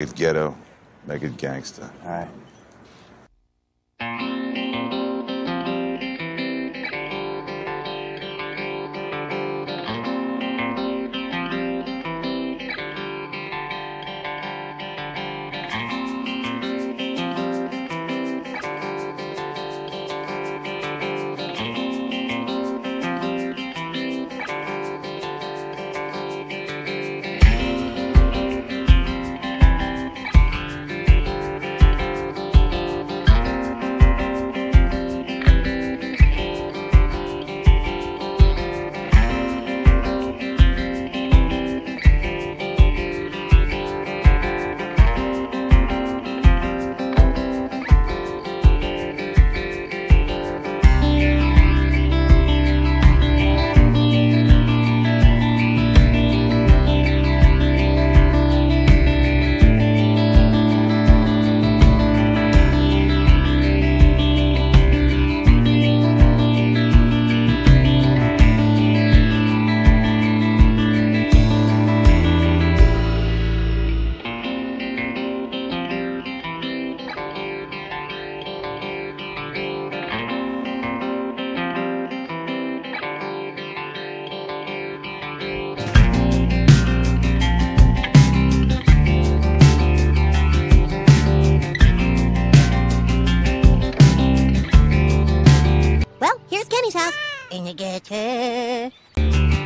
It's ghetto, make it gangster. All right. In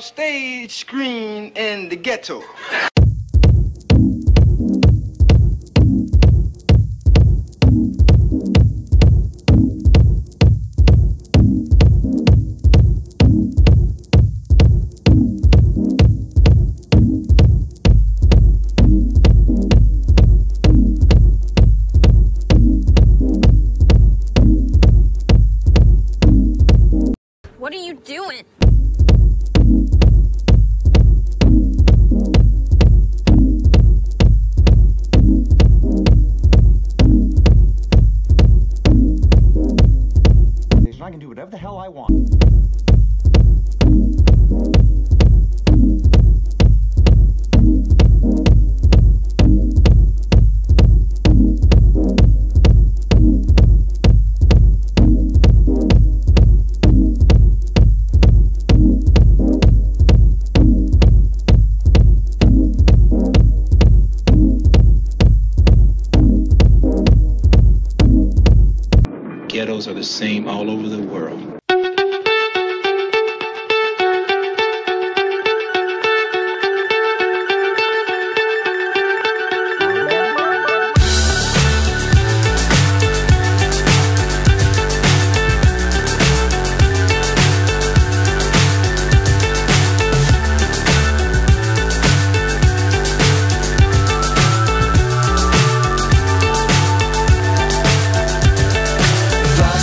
stage screen in the ghetto. The same all over the world.